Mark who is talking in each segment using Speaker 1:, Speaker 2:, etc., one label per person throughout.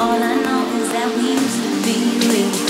Speaker 1: All I know is that we used to be real.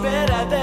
Speaker 2: Better than.